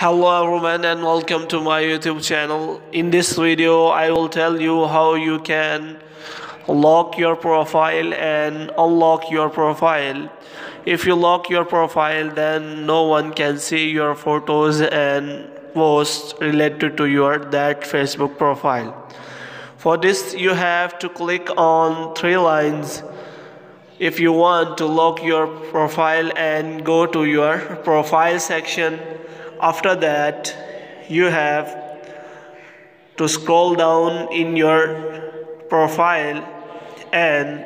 Hello everyone and welcome to my YouTube channel. In this video I will tell you how you can lock your profile and unlock your profile. If you lock your profile then no one can see your photos and posts related to your that Facebook profile. For this you have to click on three lines if you want to lock your profile and go to your profile section after that you have to scroll down in your profile and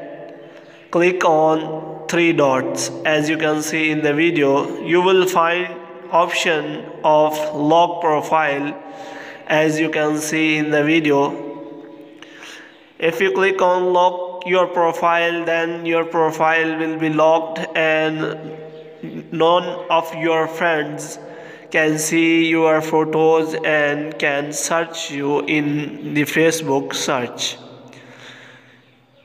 click on three dots. As you can see in the video you will find option of lock profile. As you can see in the video if you click on lock your profile then your profile will be locked and none of your friends can see your photos and can search you in the Facebook search.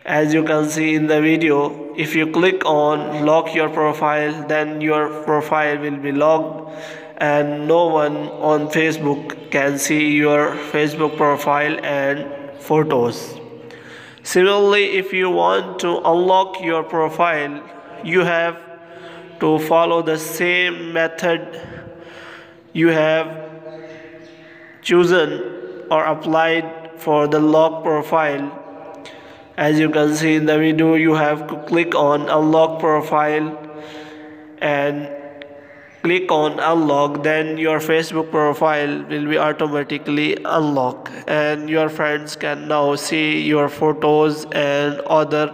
As you can see in the video, if you click on lock your profile, then your profile will be locked and no one on Facebook can see your Facebook profile and photos. Similarly, if you want to unlock your profile, you have to follow the same method you have chosen or applied for the lock profile. As you can see in the video you have to click on unlock profile and click on unlock then your facebook profile will be automatically unlocked and your friends can now see your photos and other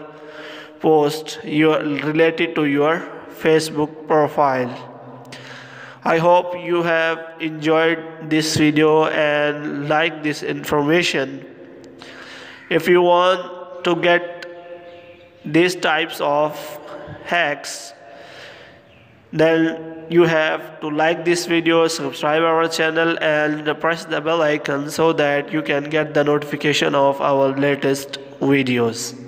posts your related to your facebook profile I hope you have enjoyed this video and like this information. If you want to get these types of hacks, then you have to like this video, subscribe our channel and press the bell icon so that you can get the notification of our latest videos.